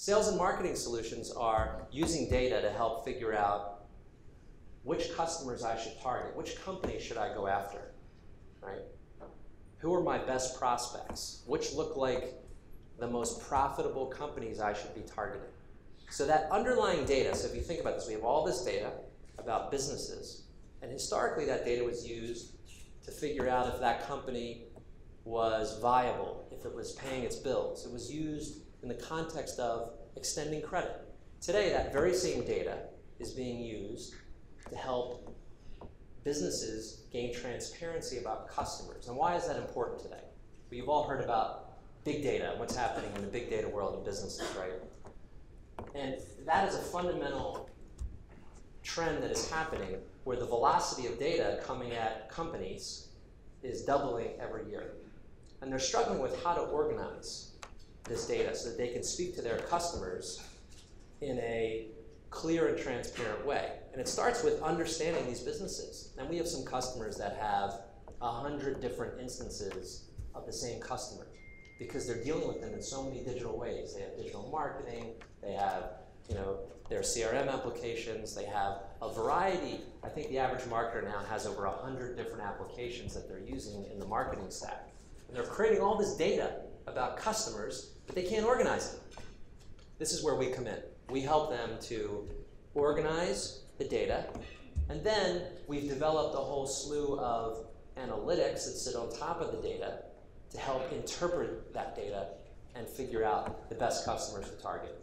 Sales and marketing solutions are using data to help figure out which customers I should target, which companies should I go after, right? Who are my best prospects? Which look like the most profitable companies I should be targeting? So that underlying data, so if you think about this, we have all this data about businesses, and historically that data was used to figure out if that company was viable, if it was paying its bills. It was used in the context of extending credit. Today, that very same data is being used to help businesses gain transparency about customers. And why is that important today? Well, you've all heard about big data and what's happening in the big data world of businesses, right? And that is a fundamental trend that is happening where the velocity of data coming at companies is doubling every year. And they're struggling with how to organize this data so that they can speak to their customers in a clear and transparent way. And it starts with understanding these businesses. And we have some customers that have a hundred different instances of the same customer because they're dealing with them in so many digital ways. They have digital marketing, they have you know, their CRM applications, they have a variety. I think the average marketer now has over 100 different applications that they're using in the marketing stack. And they're creating all this data about customers, but they can't organize it. This is where we come in. We help them to organize the data, and then we've developed a whole slew of analytics that sit on top of the data to help interpret that data and figure out the best customers to target.